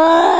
Oh!